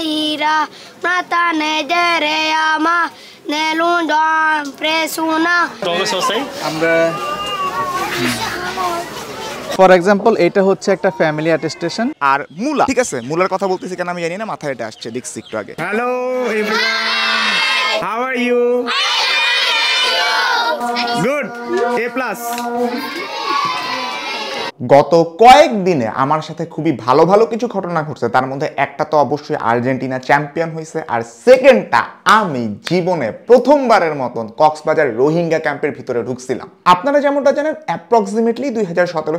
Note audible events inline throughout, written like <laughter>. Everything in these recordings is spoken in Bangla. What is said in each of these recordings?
ira mata ne jere ama ne presuna? আমরা ফর এক্সাম্পল এটা হচ্ছে একটা ফ্যামিলি অ্যাটেস্টেশন আর মুলা ঠিক আছে মুলার কথা বলতেছি কেন আমি জানি না মাথায় এটা আসছে দেখছি একটু আগে Hello everyone. How are you? Good. A plus. গত কয়েকদিনে আমার সাথে খুবই ভালো ভালো কিছু ঘটনা ঘটছে। তার মধ্যে একটা তো অবশ্যই আর্জেন্টিনা চ্যাম্পিয়ন হয়েছে আর সেকেন্ডটা আমি জীবনে প্রথমবারের মতন কক্সবাজার রোহিঙ্গা ক্যাম্পের ভিতরে ঢুকছিলাম। আপনারা যেমনটা জানেন অ্যাপ্রক্সিমেটলি দুই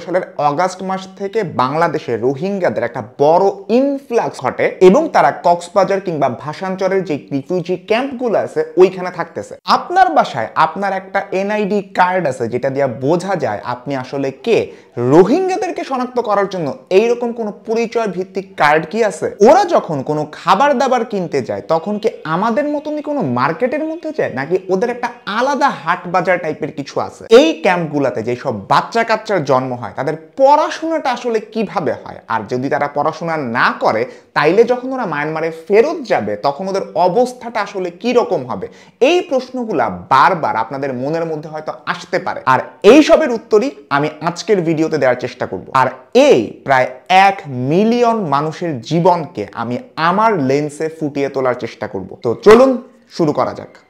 সালের অগাস্ট মাস থেকে বাংলাদেশে রোহিঙ্গাদের একটা বড় ইনফ্লাক্স ঘটে এবং তারা কক্সবাজার কিংবা ভাষাঞ্চরের যে রিফিউজি ক্যাম্পগুলো আছে, ওইখানে থাকতেছে। আপনার বাসায় আপনার একটা এনআইডি কার্ড আছে, যেটা দিয়ে বোঝা যায় আপনি আসলে কে? রোহিঙ্গাদেরকে শনাক্ত করার জন্য এইরকম কোনো পরিচয় ভিত্তিক কার্ড কি আছে? ওরা যখন কোনো খাবার দাবার কিনতে যায়, তখন কি আমাদের মতনই কোনো মার্কেটের মধ্যে যায়? নাকি ওদের একটা আলাদা হাট বাজার টাইপের কিছু আছে? এই ক্যাম্পগুলোতে যেসব বাচ্চা কাচ্চার জন্ম হয়, তাদের পড়াশোনাটা আসলে কীভাবে হয়? আর যদি তারা পড়াশোনা না করে, তাইলে যখন ওরা মায়ানমারে ফেরত যাবে, তখন ওদের অবস্থাটা আসলে কি রকম হবে? এই প্রশ্নগুলা বারবার আপনাদের মনের মধ্যে হয়তো আসতে পারে। আর এই সবের উত্তরই আমি আজকের ভিডিওতে দেওয়ার চেষ্টা করব। আর এই প্রায় এক মিলিয়ন মানুষের জীবনকে আমি আমার লেন্সে ফুটিয়ে তোলার চেষ্টা করব। তো চলুন শুরু করা যাক।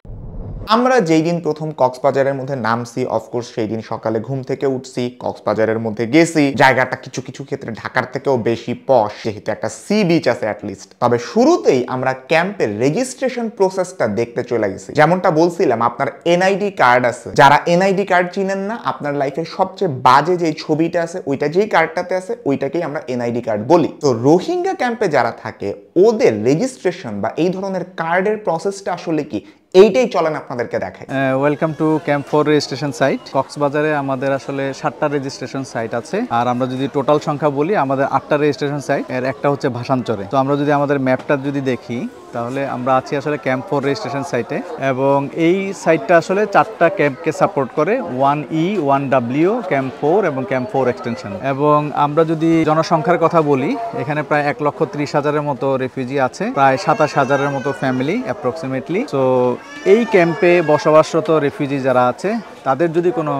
আমরা যেই দিন প্রথম কক্সবাজারের মধ্যে নামছি অফকোর্স সেই দিন সকালে ঘুম থেকে উঠছি, কক্সবাজারের মধ্যে গেছি। জায়গাটা কিছু কিছু ক্ষেত্রে ঢাকার থেকেও বেশি পশ যেহেতু একটা সি বিচ আছে অ্যাটলিস্ট তবে শুরুতেই আমরা ক্যাম্পের রেজিস্ট্রেশন প্রসেসটা দেখতে চলে গেছি। যেমনটা বলছিলাম, আপনার এনআইডি কার্ড আছে। যারা এনআইডি কার্ড চিনেন না, আপনার লাইফের সবচেয়ে বাজে যে ছবিটা আছে, ওইটা যেই কার্ডটাতে আছে, ওইটাকেই আমরা এনআইডি কার্ড বলি। তো রোহিঙ্গা ক্যাম্পে যারা থাকে, ওদের রেজিস্ট্রেশন বা এই ধরনের কার্ডের প্রসেসটা আসলে কি? এইটাই চলেন আপনাদেরকে দেখাই। Welcome to camp four registration site কক্সবাজারে আমাদের আসলে সাতটা রেজিস্ট্রেশন সাইট আছে। আর আমরা যদি টোটাল সংখ্যা বলি, আমাদের আটটা রেজিস্ট্রেশন সাইট এর একটা হচ্ছে ভাষান্তরে তো আমরা যদি আমাদের ম্যাপটা যদি দেখি তাহলে আমরা আছি আসলে ক্যাম্প ফোর রেজিস্ট্রেশন সাইটে এবং এই সাইটটা আসলে চারটা ক্যাম্পকে সাপোর্ট করে one E one W camp four এবং ক্যাম্প ফোর এক্সটেনশন এবং আমরা যদি জনসংখ্যার কথা বলি, এখানে প্রায় এক লক্ষ ত্রিশ হাজারের মতো রেফিউজি আছে, প্রায় সাতাশ হাজারের মতো ফ্যামিলি অ্যাপ্রক্সিমেটলি তো এই ক্যাম্পে বসবাসরত রেফিউজি যারা আছে, তাদের যদি কোনো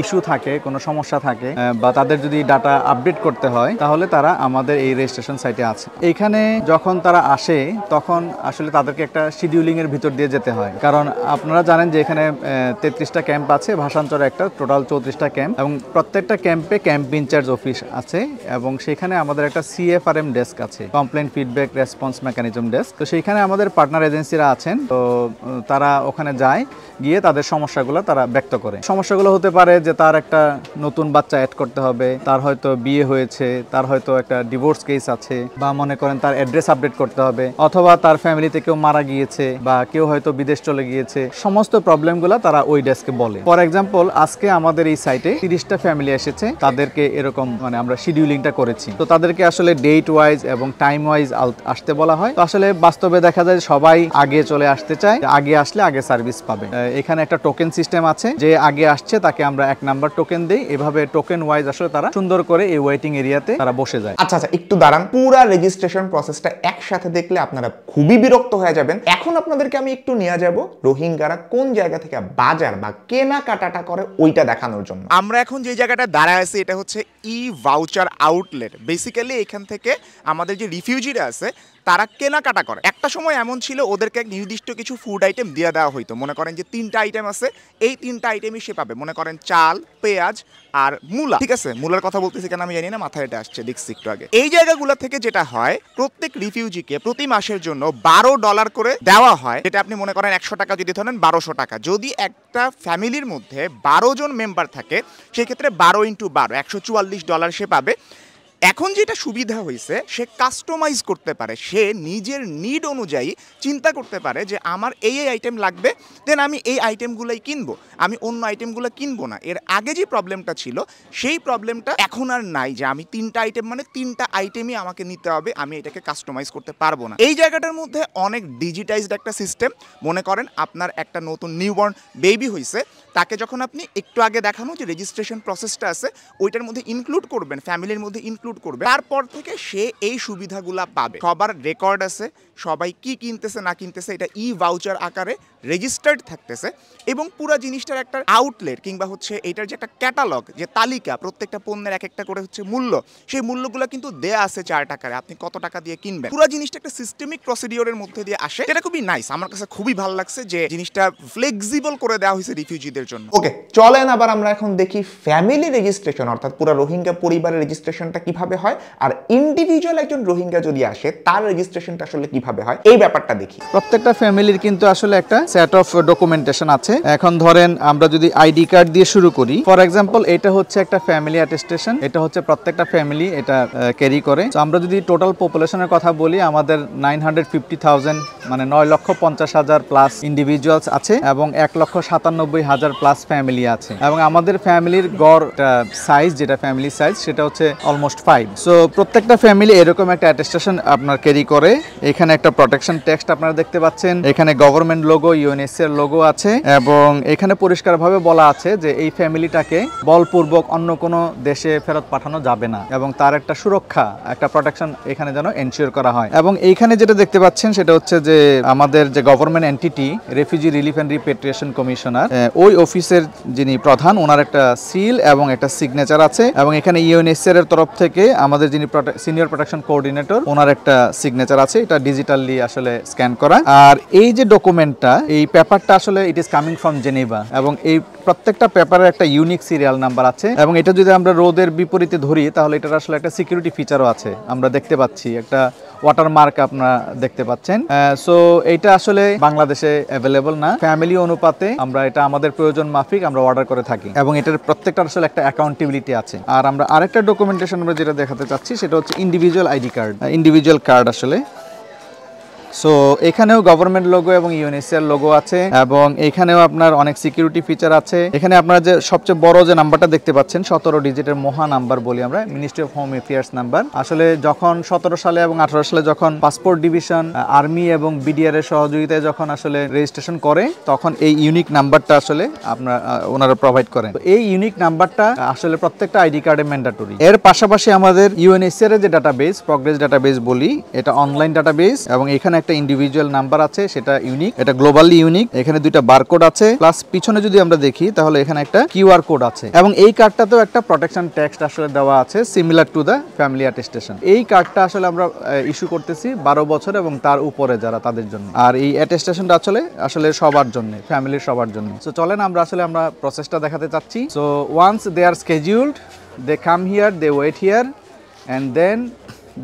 ইস্যু থাকে, কোনো সমস্যা থাকে বা তাদের যদি ডাটা আপডেট করতে হয়, তাহলে তারা আমাদের এই রেজিস্ট্রেশন সাইটে আছে। এখানে যখন তারা আসে, তখন আসলে তাদেরকে একটা শিডিউলিং এর ভিতর দিয়ে যেতে হয়। কারণ আপনারা জানেন যে এখানে তেত্রিশটা ক্যাম্প আছে ভাষান্তরে একটা টোটাল চৌত্রিশটা ক্যাম্প এবং প্রত্যেকটা ক্যাম্পে ক্যাম্প ইনচার্জ অফিস আছে, এবং সেখানে আমাদের একটা সিএফআরএম ডেস্ক আছে complain feedback response mechanism desk তো সেইখানে আমাদের পার্টনার এজেন্সিরা আছেন, তো তারা ওখানে যায়, গিয়ে তাদের সমস্যাগুলো তারা ব্যক্ত করে। সমস্যাগুলো হতে পারে যে তার একটা নতুন বাচ্চা অ্যাড করতে হবে, তার হয়তো বিয়ে হয়েছে, তার হয়তো একটা ডিভোর্স কেস আছে, বা মনে করেন তার অ্যাড্রেস আপডেট করতে হবে, অথবা তার ফ্যামিলিতে কেউ মারা গিয়েছে, বা কেউ হয়তো বিদেশ চলে গিয়েছে, সমস্ত প্রবলেমগুলো তারা ওই ডেস্কে বলে। ফর এক্সাম্পল আজকে আমাদের এই সাইটে তিরিশটা ফ্যামিলি এসেছে, তাদেরকে এরকম মানে আমরা শিডিউলিংটা করেছি। তো তাদেরকে আসলে ডেট ওয়াইজ এবং টাইম ওয়াইজ আসতে বলা হয়। তো আসলে বাস্তবে দেখা যায় সবাই আগে চলে আসতে চায়, আগে আসলে আগে সার্ভিস পাবে। এখানে একটা টোকেন সিস্টেম আছে, যে আগে আসছে তাকে আমরা এক নাম্বার টোকেন দিই। এভাবে টোকেন ওয়াইজ আসলে তারা সুন্দর করে এই ওয়েটিং এরিয়াতে তারা বসে যায়। আচ্ছা আচ্ছা একটু দাঁড়ান। পুরা রেজিস্ট্রেশন প্রসেসটা একসাথে দেখলে আপনারা খুবই বিরক্ত হয়ে যাবেন। এখন আপনাদেরকে আমি একটু নিয়ে যাব রোহিঙ্গারা কোন জায়গা থেকে বাজার বা কেনাকাটাটা করে ওইটা দেখানোর জন্য। আমরা এখন যে জায়গাটা দাঁড়ায় আছি এটা হচ্ছে ই ভাউচার আউটলেট বেসিক্যালি এখান থেকে আমাদের যে রিফিউজিরা আছে তারা কেনাকাটা করে। একটা সময় এমন ছিল, ওদেরকে নির্দিষ্ট কিছু ফুড আইটেম দিয়ে দেওয়া হইতো। মনে করেন যে তিনটা আইটেম আছে, এই তিনটা আইটেমই সে পাবে। মনে করেন চাল, পেঁয়াজ আর মূলা। ঠিক আছে? মূলার কথা বলতেছি কেন আমি জানি না, মাথায় এটা আসছে, দেখছি একটু আগে। এই জায়গাগুলো থেকে যেটা হয়, প্রত্যেক রিফিউজিকে প্রতি মাসের জন্য বারো ডলার করে দেওয়া হয়। যেটা আপনি মনে করেন একশো টাকা যদি ধরেন, বারোশো টাকা। যদি একটা ফ্যামিলির মধ্যে বারো জন মেম্বার থাকে, সেক্ষেত্রে বারো ইন্টু বারো, একশো ডলার সে পাবে। এখন যেটা সুবিধা হয়েছে, সে কাস্টমাইজ করতে পারে। সে নিজের নিড অনুযায়ী চিন্তা করতে পারে যে, আমার এই এই আইটেম লাগবে দেন আমি এই আইটেমগুলোই কিনবো। আমি অন্য আইটেমগুলো কিনবো না। এর আগে যে প্রবলেমটা ছিল, সেই প্রবলেমটা এখন আর নাই যে, আমি তিনটা আইটেম মানে তিনটা আইটেমই আমাকে নিতে হবে, আমি এটাকে কাস্টমাইজ করতে পারব না। এই জায়গাটার মধ্যে অনেক ডিজিটাইজড একটা সিস্টেম মনে করেন, আপনার একটা নতুন নিউবর্ন বেবি হয়েছে তাকে যখন আপনি একটু আগে দেখানো যে রেজিস্ট্রেশন প্রসেসটা আছে, ওইটার মধ্যে ইনক্লুড করবেন ফ্যামিলির মধ্যে ইনক্লুড ইনক্লুড করবে। তারপর থেকে সে এই সুবিধাগুলা পাবে। সবার রেকর্ড আছে, সবাই কি কিনতেছে না কিনতেছে, এটা ই ভাউচার আকারে রেজিস্টার্ড থাকতেছে এবং পুরো জিনিসটার একটা আউটলেট কিংবা হচ্ছে এটার যে একটা ক্যাটালগ যে তালিকা প্রত্যেকটা পণ্যের এক একটা করে হচ্ছে মূল্য সেই মূল্যগুলো কিন্তু দেয়া আছে চার টাকার আপনি কত টাকা দিয়ে কিনবেন? পুরো জিনিসটা একটা সিস্টেমিক প্রসিডিওরের মধ্যে দিয়ে আসে। এটা খুবই নাইস আমার কাছে খুবই ভালো লাগছে যে জিনিসটা ফ্লেক্সিবল করে দেওয়া হয়েছে রিফিউজিদের জন্য। ওকে চলেন আবার আমরা এখন দেখি ফ্যামিলি রেজিস্ট্রেশন অর্থাৎ পুরো রোহিঙ্গা পরিবারের রেজিস্ট্রেশনটা কীভাবে হয়? আর ইন্ডিভিজুয়াল একজন রোহিঙ্গা যদি আসে তার রেজিস্ট্রেশনটা আসলে কীভাবে হয়? এই ব্যাপারটা দেখি। প্রত্যেকটা ফ্যামিলির কিন্তু আসলে একটা সেট অফ ডকুমেন্টেশন আছে। এখন ধরেন আমরা যদি আইডি কার্ড দিয়ে শুরু করি ফর এক্সাম্পল এটা হচ্ছে একটা ফ্যামিলি অ্যাটেস্টেশন এটা হচ্ছে প্রত্যেকটা ফ্যামিলি এটা ক্যারি করে। তো আমরা যদি টোটাল পপুলেশনের কথা বলি, আমাদের নাইন মানে নয় লক্ষ পঞ্চাশ হাজার প্লাস ইন্ডিভিজুয়ালস আছে এবং এক লক্ষ সাতানব্বই হাজার প্লাস ফ্যামিলি আছে। এবং আমাদের ফ্যামিলির গড় সাইজ যেটা ফ্যামিলি সাইজ সেটা হচ্ছে অলমোস্ট ফাইভ সো প্রত্যেকটা ফ্যামিলি এরকম একটা অ্যাটেস্টেশন আপনার ক্যারি করে। এখানে একটা প্রোটেকশন টেক্সট আপনারা দেখতে পাচ্ছেন। এখানে গভর্নমেন্ট লোগো ইউএনএসসি এর লোগো আছে এবং এখানে পরিষ্কারভাবে বলা আছে যে এই ফ্যামিলিটাকে বলপূর্বক অন্য কোনো দেশে ফেরত পাঠানো যাবে না এবং তার একটা সুরক্ষা, একটা প্রোটেকশন এখানে যেন এনশিওর করা হয়। এবং এইখানে যেটা দেখতে পাচ্ছেন সেটা হচ্ছে যে আমাদের যে government entity refugee relief and repatriation commissioner ওই অফিসের যিনি প্রধান, ওনার একটা সিল এবং একটা সিগনেচার আছে এবং এখানে ইউএনএসসি এর তরফ থেকে আমাদের যিনি সিনিয়র প্রোটেকশন কোঅর্ডিনেটর ওনার একটা সিগনেচার আছে। এটা ডিজিটালি আসলে স্ক্যান করা। আর এই যে ডকুমেন্টটা এই পেপারটা আসলে it is coming from Geneva এবং এই প্রত্যেকটা পেপারের একটা ইউনিক সিরিয়াল নাম্বার আছে এবং এটা যদি আমরা রোদের বিপরীতে ধরি, তাহলে এটার আসলে একটা সিকিউরিটি ফিচারও আছে। আমরা দেখতে পাচ্ছি, একটা ওয়াটার মার্ক আপনারা দেখতে পাচ্ছেন। সো এইটা আসলে বাংলাদেশে অ্যাভেলেবল না। ফ্যামিলি অনুপাতে আমরা এটা আমাদের প্রয়োজন মাফিক আমরা অর্ডার করে থাকি। এবং এটার প্রত্যেকটা আসলে একটা অ্যাকাউন্টেবিলিটি আছে। আর আমরা আরেকটা ডকুমেন্টেশন আমরা যেটা দেখাতে চাচ্ছি, সেটা হচ্ছে individual ID card individual card আসলে সো এখানেও গভর্নমেন্ট লোগো এবং ইউনিসিয়ার লোগো আছে, এবং এখানেও আপনার অনেক সিকিউরিটি ফিচার আছে। এখানে আপনারা যে সবচেয়ে বড় যে নাম্বারটা দেখতে পাচ্ছেন, সতেরো ডিজিটের মহা নাম্বার বলি আমরা ministry of home affairs number আসলে যখন সতেরো সালে এবং আঠারো সালে যখন পাসপোর্ট ডিভিশন আর্মি এবং বিডিআর এর সহযোগিতায় যখন আসলে রেজিস্ট্রেশন করে, তখন এই ইউনিক নাম্বারটা আসলে আপনার ওনারা প্রোভাইড করেন। এই ইউনিক নাম্বারটা আসলে প্রত্যেকটা আইডি কার্ডে ম্যান্ডাটরি এর পাশাপাশি আমাদের ইউএনএসিআর এর যে ডাটাবেস প্রগ্রেস ডাটাবেস বলি, এটা অনলাইন ডাটাবেস এবং এখানে একটা ইন্ডিভিজুয়াল নাম্বার আছে, সেটা ইউনিক এটা গ্লোবালি ইউনিক এখানে দুইটা বারকোড আছে প্লাস পিছনে যদি আমরা দেখি, তাহলে এখানে একটা কিউআর কোড আছে। এবং এই কার্ডটাতেও একটা প্রোটেকশন টেক্সট আসলে দেওয়া আছে similar to the family attestation এই কার্ডটা আসলে আমরা ইস্যু করতেছি বারো বছর এবং তার উপরে যারা তাদের জন্য। আর এই অ্যাটেস্টেশনটা আসলে আসলে সবার জন্য ফ্যামিলির সবার জন্য। সো চলেন আমরা আসলে আমরা প্রসেসটা দেখাতে চাচ্ছি। So once they are scheduled they come here they wait here and then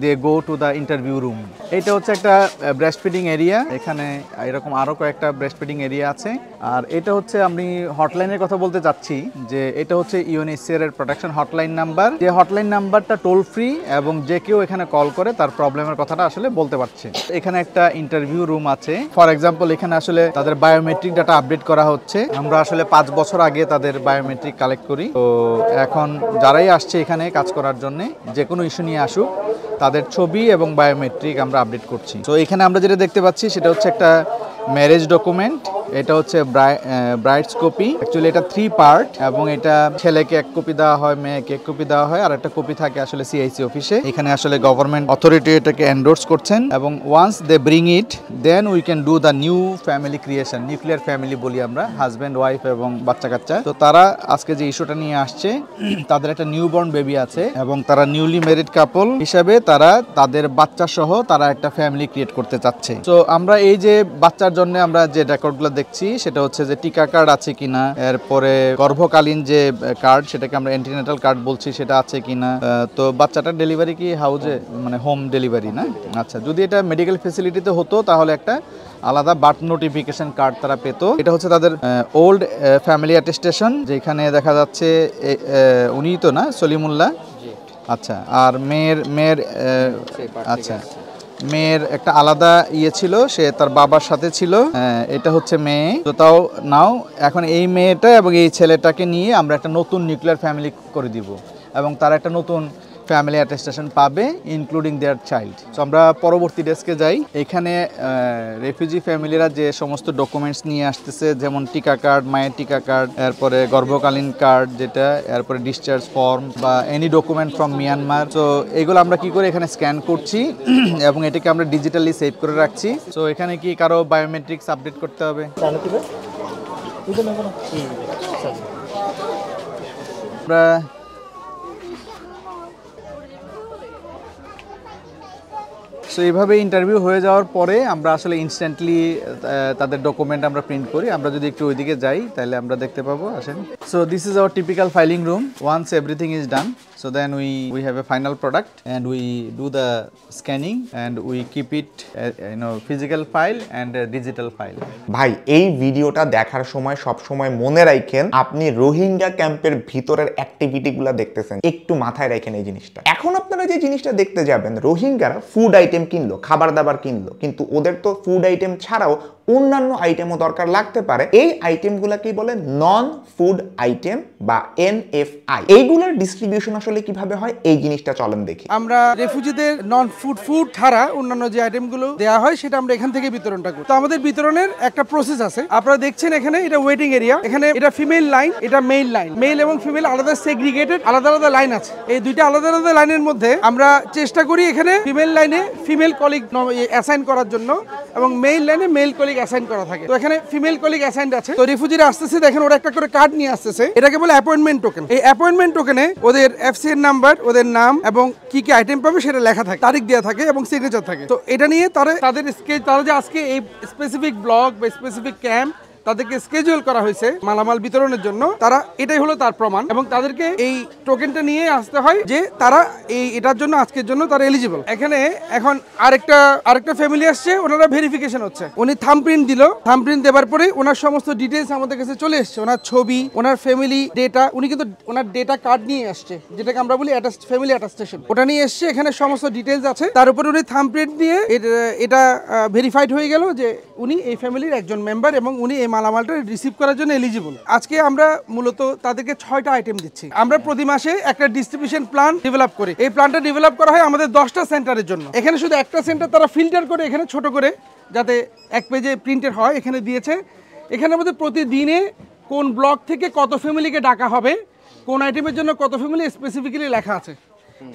they go to the interview room এটা হচ্ছে একটা ব্রেস্ট ফিডিং এরিয়া এখানে এরকম আরও কয়েকটা ব্রেস্ট ফিডিং এরিয়া আছে। আর এটা হচ্ছে আমি হটলাইনের কথা বলতে চাচ্ছি যে এটা হচ্ছে ইউএনএসসিআর এর প্রোটেকশন হটলাইন নাম্বার যে হটলাইন নাম্বারটা টোল ফ্রি এবং যে কেউ এখানে কল করে, তার প্রবলেমের কথাটা আসলে বলতে পারছে। এখানে একটা ইন্টারভিউ রুম আছে। ফর এক্সাম্পল এখানে আসলে তাদের বায়োমেট্রিক ডাটা আপডেট করা হচ্ছে। আমরা আসলে পাঁচ বছর আগে তাদের বায়োমেট্রিক কালেক্ট করি। তো এখন যারাই আসছে এখানে কাজ করার জন্য, যে কোনো ইস্যু নিয়ে আসুক তাদের ছবি এবং বায়োমেট্রিক আমরা আপডেট করছি। তো এখানে আমরা যেটা দেখতে পাচ্ছি, সেটা হচ্ছে একটা ম্যারেজ ডকুমেন্ট এটা হচ্ছে ব্রাইডস কপি অ্যাকচুয়ালি এটা থ্রি পার্ট এবং এটা ছেলেকে এক কপি দেওয়া হয়, মেয়েকে এক কপি দেওয়া হয়, আর একটা কপি থাকে আসলে সিআইসি অফিসে এখানে আসলে গভর্নমেন্ট অথরিটি এটাকে এন্ডোর্স করছেন, এবং once they bring it then we can do the new family creation nuclear family বলি আমরা হাজব্যান্ড ওয়াইফ এবং বাচ্চা কাচ্চা তো তারা আজকে যে ইস্যুটা নিয়ে আসছে, <clears throat> তাদের একটা নিউবর্ন বেবি আছে, এবং তারা নিউলি ম্যারিড কাপল হিসাবে তারা তাদের বাচ্চা সহ তারা একটা ফ্যামিলি ক্রিয়েট করতে চাচ্ছে। তো আমরা এই যে বাচ্চার জন্য আমরা যে রেকর্ডগুলো দেখছি সেটা হচ্ছে যে টিকা কার্ড আছে কিনা এরপরে গর্ভকালীন যে কার্ড সেটাকে আমরা অ্যান্টিনেটাল কার্ড বলছি সেটা আছে কিনা। তো বাচ্চাটার ডেলিভারি কি হাউজে মানে হোম ডেলিভারি না? আচ্ছা যদি এটা মেডিকেল ফেসিলিটিতে হতো তাহলে একটা আলাদা বার্থ নোটিফিকেশন কার্ড তারা পেত। এটা হচ্ছে তাদের ওল্ড ফ্যামিলি অ্যাটেস্টেশন যেখানে দেখা যাচ্ছে উনিই তো না সলিমুল্লাহ? আচ্ছা আর মেয়ের মেয়ের আচ্ছা। মেয়ের একটা আলাদা ইয়ে ছিল সে তার বাবার সাথে ছিল। হ্যাঁ, এটা হচ্ছে মেয়ে। তো তাও নাও এখন এই মেয়েটা এবং এই ছেলেটাকে নিয়ে আমরা একটা নতুন নিউক্লিয়ার ফ্যামিলি করে দিব এবং তার একটা নতুন ফ্যামিলি অ্যাটেস্টেশন পাবে ইনক্লুডিং দেয়ার চাইল্ড সো আমরা পরবর্তী ডেস্কে যাই। এখানে রেফিউজি ফ্যামিলিরা যে সমস্ত ডকুমেন্টস নিয়ে আসতেছে, যেমন টিকা কার্ড মায়ের টিকা কার্ড এরপরে গর্ভকালীন কার্ড যেটা, এরপরে ডিসচার্জ ফর্ম বা এনি ডকুমেন্ট ফ্রম মিয়ানমার তো এগুলো আমরা কি করে এখানে স্ক্যান করছি, <clears throat> এবং এটাকে আমরা ডিজিটালি সেভ করে রাখছি। সো এখানে কি কারও বায়োমেট্রিক্স আপডেট করতে হবে? আমরা সো এইভাবে ইন্টারভিউ হয়ে যাওয়ার পরে আমরা আসলে ইনস্ট্যান্টলি তাদের ডকুমেন্ট আমরা প্রিন্ট করি। আমরা যদি একটু ওইদিকে যাই, তাহলে আমরা দেখতে পাবো। আসেন। So this is our typical filing room once everything is done so then we we have a final product and we do the scanning and we keep it uh, you know physical file and a digital file. ভাই এই ভিডিওটা দেখার সময় সব সময় মনে রাখেন আপনি রোহিঙ্গা ক্যাম্পের ভিতরের অ্যাক্টিভিটিগুলো দেখতেছেন একটু মাথায় রাখেন এই জিনিসটা। এখন আপনারা যে জিনিসটা দেখতে যাবেন রোহিঙ্গারা ফুড আইটেম কিনলো খাবার দাবার কিনলো কিন্তু ওদের তো ফুড আইটেম ছাড়াও অন্যান্য আইটেমও দরকার লাগতে পারে। এই আইটেমগুলোকেই বলে? নন ফুড আইটেম বা এনএফআই এইগুলোর ডিস্ট্রিবিউশন আসলে কীভাবে হয়? এই জিনিসটা চলেন দেখি। আমরা রেফিউজিদের নন ফুড ফুড ছাড়া অন্যান্য যে আইটেমগুলো দেওয়া হয়, সেটা আমরা এখান থেকে বিতরণটা করি। তো আমাদের বিতরণের একটা প্রসেস আছে। আপনারা দেখছেন এখানে এটা ওয়েটিং এরিয়া এখানে এটা ফিমেল লাইন এটা মেল লাইন মেল এবং ফিমেল আলাদা সেগ্রিগেটেড আলাদা আলাদা লাইন আছে। এই দুইটা আলাদা আলাদা লাইনের মধ্যে আমরা চেষ্টা করি এখানে ফিমেল লাইনে ফিমেল কলিগ অ্যাসাইন করার জন্য এবং মেল লাইনে মেল কলিগ অ্যাসাইন করা থাকে। তো এখানে ফিমেল কলিগ অ্যাসাইন আছে। তো রিফিউজিরা আসতেছে, দেখেন ওরা একটা করে কার্ড নিয়ে আসতেছে। এটাকে বলে অ্যাপয়েন্টমেন্ট টোকেন এই অ্যাপয়েন্টমেন্ট টোকেনে ওদের এফসি এর নাম্বার ওদের নাম এবং কি কি আইটেম পাবে সেটা লেখা থাকে, তারিখ দেওয়া থাকে এবং সিগনেচার থাকে। তো এটা নিয়ে তারা, তাদের স্কেচ তারা যে আজকে এই স্পেসিফিক ব্লগ বা স্পেসিফিক ক্যাম্প তাদেরকে স্কেজুয়াল করা হয়েছে মালামাল বিতরণের জন্য। তারা এটাই হলো তার প্রমাণ এবং তাদেরকে এই টোকেনটা নিয়ে আসতে হয় যে তারা এই এটার জন্য, আজকের জন্য তারা এলিজিবল এখানে এখন আরেকটা আরেকটা ফ্যামিলি আসছে, ওনারা ভেরিফিকেশন হচ্ছে। উনি থামপ্রিন্ট দিল। থামপ্রিন্ট দেওয়ার পরে ওনার সমস্ত ডিটেলস আমাদের কাছে চলে এসছে। ওনার ছবি, ওনার ফ্যামিলি ডেটা উনি কিন্তু ওনার ডেটা কার্ড নিয়ে আসছে, যেটাকে আমরা বলি ফ্যামিলি অ্যাটাস্টেশন ওটা নিয়ে এসছে, এখানে সমস্ত ডিটেলস আছে। তার উপরে উনি থামপ্রিন্ট দিয়ে এটা ভেরিফাইড হয়ে গেল যে উনি এই ফ্যামিলির একজন মেম্বার এবং উনি এই মালামালটা রিসিভ করার জন্য এলিজিবল আজকে আমরা মূলত তাদেরকে ছয়টা আইটেম দিচ্ছি। আমরা প্রতি মাসে একটা ডিস্ট্রিবিউশন প্ল্যান ডেভেলপ করি। এই প্ল্যানটা ডেভেলপ করা হয় আমাদের দশটা সেন্টারের জন্য। এখানে শুধু একটা সেন্টার তারা ফিল্টার করে, এখানে ছোট করে, যাতে এক পেজে প্রিন্টেড হয়, এখানে দিয়েছে। এখানে মধ্যে প্রতিদিনে কোন ব্লক থেকে কত ফ্যামিলিকে ডাকা হবে, কোন আইটেমের জন্য কত ফ্যামিলি স্পেসিফিক্যালি লেখা আছে।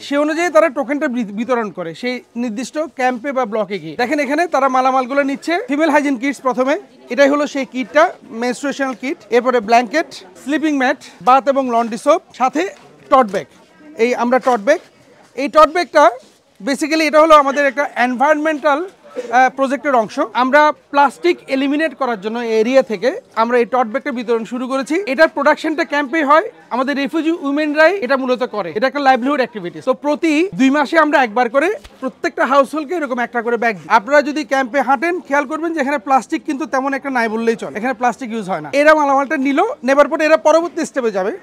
সে অনুযায়ী তারা টোকেনটা বিতরণ করে। সেই নির্দিষ্ট ক্যাম্পে বা ব্লকে গিয়ে। দেখেন এখানে তারা মালামালগুলো নিচ্ছে। ফিমেল হাইজিন কিটস প্রথমে। এটাই হলো সেই কিটটা মেনস্ট্রুয়েশনাল কিট এরপরে ব্ল্যাঙ্কেট স্লিপিং ম্যাট বাথ এবং লন্ডি সোপ সাথে টট ব্যাগ এই আমরা টট ব্যাগ এই টট ব্যাগটা বেসিক্যালি এটা হলো আমাদের একটা এনভায়রনমেন্টাল প্রজেক্টের অংশ। আমরা প্লাস্টিক এলিমিনেট করার জন্য এরিয়া থেকে আমরা এই টট ব্যাগটা বিতরণ শুরু করেছি। এটার প্রোডাকশনটা ক্যাম্পে হয়। আমাদের রেফিউজি উমেনরাই এটা মূলত করে। এটা একটা লাইভলিহুড অ্যাক্টিভিটি তো প্রতি দুই মাসে আমরা একবার করে প্রত্যেকটা হাউস হোল্ডকে এরকম একটা করে ব্যাগ আপনারা যদি ক্যাম্পে হাঁটেন, খেয়াল করবেন যে এখানে প্লাস্টিক কিন্তু তেমন একটা নাই বললেই চলে। এখানে প্লাস্টিক ইউজ হয় না। এরা মালামালটা নিল, নেবার পরে এরা পরবর্তী স্টেপে যাবে।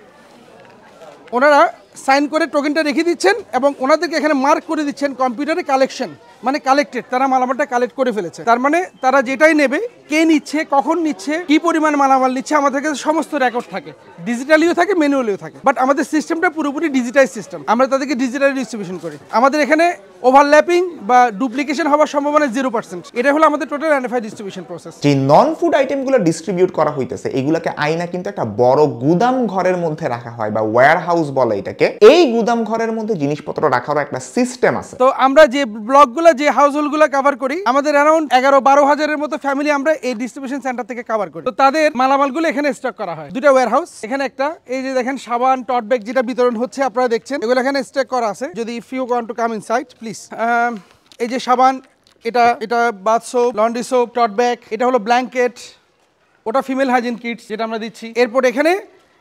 ওনারা সাইন করে টোকেনটা রেখে দিচ্ছেন এবং ওনাদেরকে এখানে মার্ক করে দিচ্ছেন কম্পিউটারে কালেকশন মানে কালেক্টেড, তারা মালামালটা কালেক্ট করে ফেলেছে। তার মানে তারা যেটাই নেবে, কে নিচ্ছে, কখন নিচ্ছে, কি পরিমাণ মালামাল নিচ্ছে, আমাদের কাছে সমস্ত রেকর্ড থাকে। ডিজিটালিও থাকে ম্যানুয়ালিও থাকে। বাট আমাদের সিস্টেমটা পুরোপুরি ডিজিটাইজ সিস্টেম আমরা তাদেরকে ডিজিটালি ডিস্ট্রিবিউশন করি। আমাদের এখানে ওভারল্যাপিং বা ডুপ্লিকেশন হওয়ার সম্ভাবনা জিরো পার্সেন্ট এটা হলো আমাদের টোটাল এনএফআই ডিস্ট্রিবিউশন প্রসেস যে নন ফুড আইটেমগুলো ডিস্ট্রিবিউট করা হইতেছে, এগুলাকে আইনা কিন্তু একটা বড় গুদাম ঘরের মধ্যে রাখা হয়, বা ওয়্যার হাউস বলে এটাকে। এই গুদাম ঘরের মধ্যে জিনিসপত্র রাখারও একটা সিস্টেম আছে। তো আমরা যে ব্লকগুলো, যে হাউস হোল্ডগুলো কভার করি, আমাদের অ্যারাউন্ড এগারো বারো হাজারের মতো ফ্যামিলি আমরা এই ডিস্ট্রিবিউশন সেন্টার থেকে কভার করি। তো তাদের মালামালগুলো এখানে স্টক করা হয়। দুটো ওয়্যার হাউস এখানে একটা, এই যে দেখেন সাবান টট ব্যাগ যেটা বিতরণ হচ্ছে, আপনারা দেখছেন, এগুলো এখানে স্টক করা আছে। যদি if you want to come inside please এই যে সাবান, এটা এটা bath soap laundry soap tote bag এটা হলো ব্ল্যাঙ্কেট ওটা ফিমেল হাইজিন কিটস যেটা আমরা দিচ্ছি। এরপর এখানে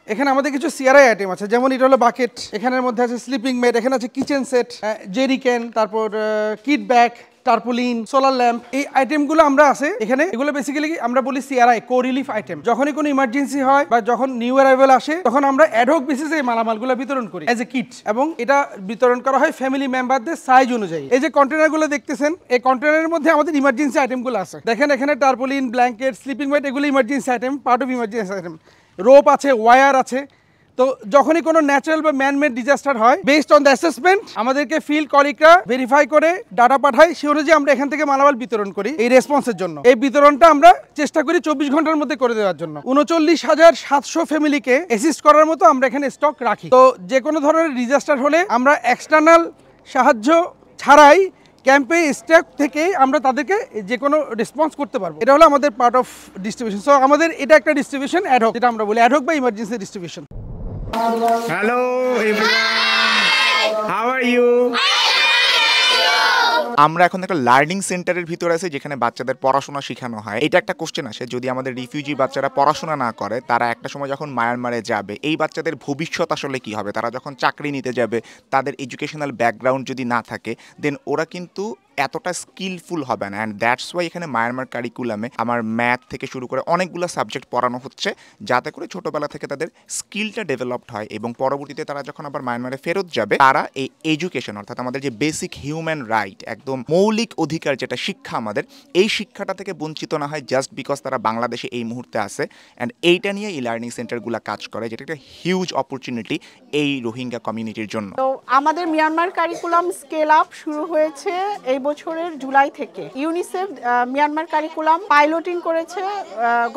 এখানে আমাদের কিছু সিআরআই আইটেম আছে, যেমন এটা হলো বাকেট, এখানের মধ্যে আছে স্লিপিং মেট এখানে আছে কিচেন সেট জেরি ক্যান তারপর kit bag tarpaulin solar lamp এই আইটেমগুলো আমরা আছে এখানে। এগুলো বেসিক্যালি আমরা বলি সিআরআই কো রিলিফ আইটেম যখনই কোনো ইমার্জেন্সি হয় বা যখন নিউ অ্যারাইভেল আসে, তখন আমরা অ্যাডহক বেসিসে এই মালামালগুলো বিতরণ করি অ্যাজ এ কিট এবং এটা বিতরণ করা হয় ফ্যামিলি মেম্বারদের সাইজ অনুযায়ী। এই যে কন্টেনারগুলো দেখতেছেন, এই কন্টেনারের মধ্যে আমাদের ইমার্জেন্সি আইটেমগুলো আছে। দেখেন এখানে টার্পুলিন ব্ল্যাঙ্কেট স্লিপিং ব্যাগ এগুলো emergency item part of emergency item rope আছে ওয়্যার আছে। তো যখনই কোনো ন্যাচারাল বা ম্যানমেড ডিজাস্টার হয় বেসড অন দ্য অ্যাসেসমেন্ট আমাদেরকে ফিল্ড কলিকরা ভেরিফাই করে ডাটা পাঠায়। সে অনুযায়ী আমরা এখান থেকে মালামাল বিতরণ করি এই রেসপন্সের জন্য। এই বিতরণটা আমরা চেষ্টা করি চব্বিশ ঘণ্টার মধ্যে করে দেওয়ার জন্য। উনচল্লিশ হাজার সাতশো ফ্যামিলিকে অ্যাসিস্ট করার মতো আমরা এখানে স্টক রাখি। তো যে কোনো ধরনের ডিজাস্টার হলে আমরা এক্সটার্নাল সাহায্য ছাড়াই ক্যাম্পে স্টাফ থেকে আমরা তাদেরকে যে কোনো রেসপন্স করতে পারব। এটা হলো আমাদের পার্ট অফ ডিস্ট্রিবিউশন সো আমাদের এটা একটা ডিস্ট্রিবিউশন অ্যাডহক যেটা আমরা বলি অ্যাডহক বা emergency distribution hello how are you? আমরা এখন একটা লার্নিং সেন্টারের ভিতরে আছি যেখানে বাচ্চাদের পড়াশোনা শেখানো হয়। এটা একটা কোশ্চেন আসে, যদি আমাদের রিফিউজি বাচ্চারা পড়াশোনা না করে, তারা একটা সময় যখন মায়ানমারে যাবে, এই বাচ্চাদের ভবিষ্যৎ আসলে কি হবে? তারা যখন চাকরি নিতে যাবে, তাদের এডুকেশনাল ব্যাকগ্রাউন্ড যদি না থাকে দেন ওরা কিন্তু এতটা স্কিলফুল হবে না অ্যান্ড দ্যাটস ওয়াই এখানে মায়ানমার কারিকুলামে আমার ম্যাথ থেকে শুরু করে অনেকগুলো সাবজেক্ট পড়ানো হচ্ছে, যাতে করে ছোটবেলা থেকে তাদের স্কিলটা ডেভেলপড হয়, এবং পরবর্তীতে তারা যখন আবার মায়ানমারে ফেরত যাবে, তারা এই এডুকেশন অর্থাৎ আমাদের যে বেসিক হিউম্যান রাইট একদম মৌলিক অধিকার যেটা শিক্ষা আমাদের, এই শিক্ষাটা থেকে বঞ্চিত না হয় জাস্ট বিকজ তারা বাংলাদেশে এই মুহূর্তে আছে অ্যান্ড এইটা নিয়ে এই লার্নিং সেন্টারগুলো কাজ করে, যেটা একটা হিউজ অপরচুনিটি এই রোহিঙ্গা কমিউনিটির জন্য। তো আমাদের মিয়ানমার কারিকুলাম স্কেল আপ শুরু হয়েছে, এই বছরের জুলাই থেকে ইউনিসেফ মিয়ানমার কারিকুলাম পাইলটিং করেছে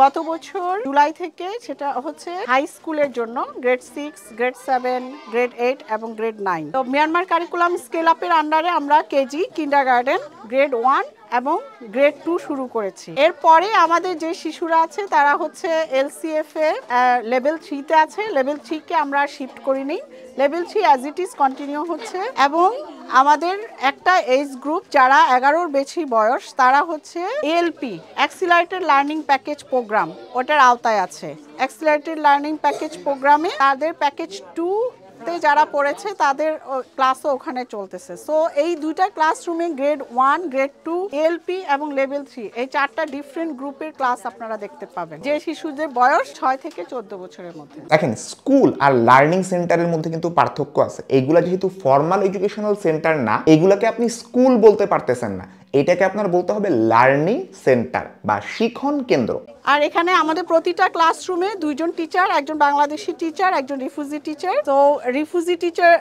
গত বছর জুলাই থেকে সেটা হচ্ছে হাই স্কুলের জন্য grade six grade seven grade eight এবং গ্রেড নাইন তো মিয়ানমার কারিকুলাম স্কেল আপের আন্ডারে আমরা KG kindergarten grade one এবং গ্রেড টু শুরু করেছি। এরপরে আমাদের যে শিশুরা আছে, তারা হচ্ছে এলসিএফ এ লেভেল থ্রিতে আছে। লেভেল থ্রিকে আমরা শিফট করিনি। Level three as it is continue হচ্ছে এবং আমাদের একটা এজ গ্রুপ যারা এগারোর বেশি বয়স, তারা হচ্ছে LP accelerated learning package program ওটার আওতায় আছে। অ্যাক্সিলারেটেড লার্নিং প্যাকেজ প্রোগ্রামে তাদের প্যাকেজ টু তে যারা পড়েছে, তাদের ক্লাসও ওখানে চলতেছে। সো এই দুইটা ক্লাসরুমে grade one grade two LP এবং লেভেল থ্রি এই চারটা ডিফারেন্ট গ্রুপের ক্লাস আপনারা দেখতে পাবেন। যে শিশুদের বয়স ছয় থেকে চোদ্দ বছরের মধ্যে। দেখেন স্কুল আর লার্নিং সেন্টারের মধ্যে কিন্তু পার্থক্য আছে। এইগুলা যেহেতু ফর্মাল এডুকেশনাল সেন্টার না, এগুলাকে আপনি স্কুল বলতে পারতেছেন না। এটাকে আপনার বলতে হবে লার্নিং সেন্টার বা শিখন কেন্দ্র। আর এখানে আমাদের প্রতিটা ক্লাসরুমে দুইজন টিচার, একজন বাংলাদেশি টিচার, একজন রিফিউজি টিচার। তো রিফিউজি টিচার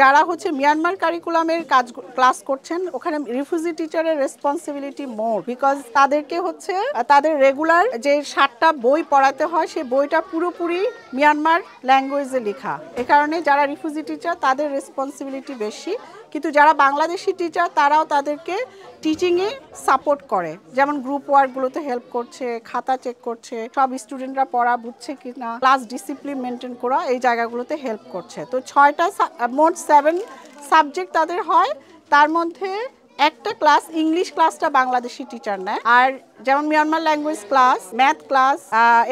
যারা হচ্ছে মিয়ানমার কারিকুলামের কাজ ক্লাস করছেন, ওখানে রিফিউজি টিচারের রেসপন্সিবিলিটি মোর বিকজ তাদেরকে হচ্ছে তাদের রেগুলার যে সাতটা বই পড়াতে হয় সেই বইটা পুরোপুরি মিয়ানমার ল্যাঙ্গুয়েজে লেখা। এ কারণে যারা রিফিউজি টিচার, তাদের রেসপন্সিবিলিটি বেশি। কিন্তু যারা বাংলাদেশি টিচার তারাও তাদেরকে টিচিংয়ে সাপোর্ট করে। যেমন গ্রুপ ওয়ার্কগুলোতে হেল্প করছে, খাতা চেক করছে, সব স্টুডেন্টরা পড়া বুঝছে কি না ক্লাস ডিসিপ্লিন মেনটেন করা, এই জায়গাগুলোতে হেল্প করছে। তো ছয়টা মোট সেভেন সাবজেক্ট তাদের হয়। তার মধ্যে একটা ক্লাস ইংলিশ ক্লাসটা বাংলাদেশি টিচার নেয়। আর যেমন Myanmar language class math class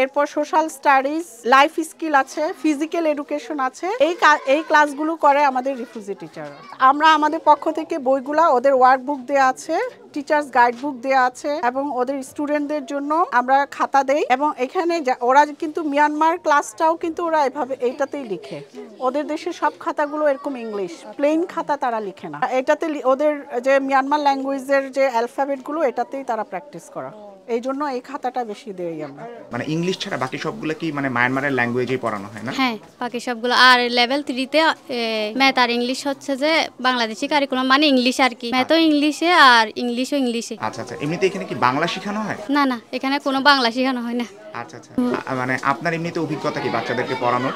এরপর সোশ্যাল স্টাডিজ লাইফ স্কিল আছে ফিজিক্যাল এডুকেশন আছে। এই এই ক্লাসগুলো করে আমাদের রিফিউজি টিচার আমরা আমাদের পক্ষ থেকে বইগুলা ওদের ওয়ার্কবুক দেওয়া আছে টিচার্স গাইড বুক দেওয়া আছে, এবং ওদের স্টুডেন্টদের জন্য আমরা খাতা দেই। এবং এখানে ওরা কিন্তু মিয়ানমার ক্লাসটাও কিন্তু ওরা এভাবে এইটাতেই লিখে। ওদের দেশে সব খাতাগুলো এরকম ইংলিশ প্লেন খাতা তারা লিখে না। এটাতে ওদের যে মিয়ানমার ল্যাঙ্গুয়েজের যে অ্যালফাবেটগুলো এটাতেই তারা প্র্যাকটিস করা। এই জন্য এই খাতাটা বেশি দেই আমরা। মানে ইংলিশ ছাড়া বাকি সবগুলো কি মানে মায়ানমারের ল্যাঙ্গুয়েজেই পড়ানো হয় না? হ্যাঁ বাকি সবগুলো। আর লেভেল থ্রিতে ম্যাথ আর ইংলিশ হচ্ছে যে বাংলাদেশি কারিকুলাম মানে ইংলিশ আর কি। ম্যাথও ইংলিশে আর ইংলিশও ইংলিশে। আচ্ছা আচ্ছা। এমনিতে এখানে কি বাংলা শেখানো হয়? না না এখানে কোনো বাংলা শেখানো হয় না। আচ্ছা আচ্ছা। মানে আপনার এমনিতে অভিজ্ঞতা কি বাচ্চাদেরকে পড়ানোর?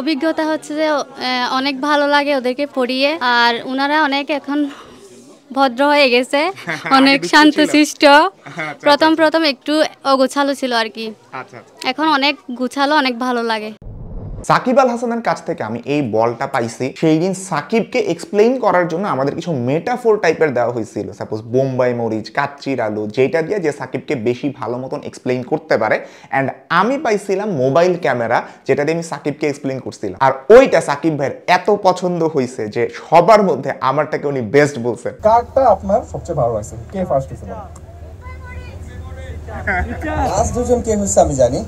অভিজ্ঞতা হচ্ছে যে অনেক ভালো লাগে ওদেরকে পড়িয়ে। আর ওনারা অনেক এখন ভদ্র হয়ে গেছে। অনেক শান্ত সৃষ্ট। শান্তশিষ্ট আচ্ছা, প্রথম প্রথম একটু অগোছালো ছিল আর কি। আচ্ছা আচ্ছা। এখন অনেক গুছালো অনেক ভালো লাগে। সাকিব আল হাসানের কাছ থেকে আমি এই বলটা পাইছি সেই দিন সাকিবকে এক্সপ্লেইন করার জন্য আমাদের কিছু মেটাফোর টাইপের দেওয়া হয়েছিল সাপোজ বোম্বাই মরিচ কাচ্চির আলু যেটা দিয়ে যে সাকিবকে বেশি ভালো মতন এক্সপ্লেইন করতে পারে অ্যান্ড আমি পাইছিলাম মোবাইল ক্যামেরা যেটা দিয়ে আমি সাকিবকে এক্সপ্লেইন করছিলাম আর ওইটা সাকিব ভাইয়ের এত পছন্দ হয়েছে যে সবার মধ্যে আমারটাকে উনি বেস্ট বলছেন কার্ডটা আপনার সবচেয়ে ভালো লাগছে কে ফার্স্ট লাস্ট দুজন কে হয়েছে আমি জানি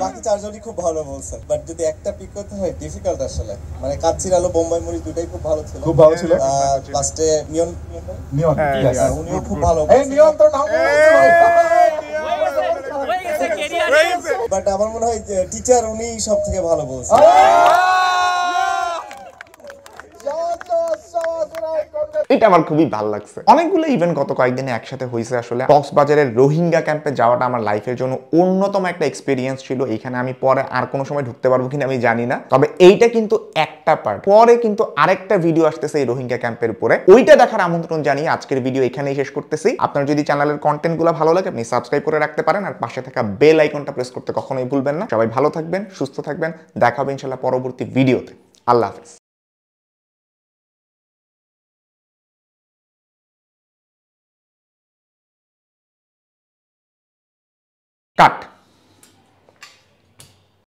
বাকি চারজনই খুব ভালো বলছে বাট যদি একটা পিক করতে হয় ডিফিকাল্ট আসলে মানে কাচ্চির আলো বোম্বাই মরিচ দুটাই খুব ভালো ছিল খুব ভালো ছিল। লাস্টে নিয়ন নিয়ন উনিও খুব ভালো এই নিয়ন তো নাম। বাট আমার মনে হয় টিচার উনি সব থেকে ভালো বলছে এটা আমার খুবই ভালো লাগছে। অনেকগুলো ইভেন্ট গত কয়েকদিনে একসাথে হয়েছে আসলে। কক্সবাজারের রোহিঙ্গা ক্যাম্পে যাওয়াটা আমার লাইফের জন্য অন্যতম একটা এক্সপিরিয়েন্স ছিল। এখানে আমি পরে আর কোনো সময় ঢুকতে পারব কিনা আমি জানি না। তবে এইটা কিন্তু একটা পার্ট পরে কিন্তু আরেকটা ভিডিও আসতেছে এই রোহিঙ্গা ক্যাম্পের উপরে। ওইটা দেখার আমন্ত্রণ জানিয়ে আজকের ভিডিও এখানেই শেষ করতেছি। আপনার যদি চ্যানেলের কন্টেন্টগুলো ভালো লাগে, আপনি সাবস্ক্রাইব করে রাখতে পারেন। আর পাশে থাকা বেল আইকনটা প্রেস করতে কখনোই ভুলবেন না। সবাই ভালো থাকবেন, সুস্থ থাকবেন। দেখা ইনশাল্লাহ পরবর্তী ভিডিওতে আল্লাহ হাফেজ। কাট